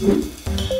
Música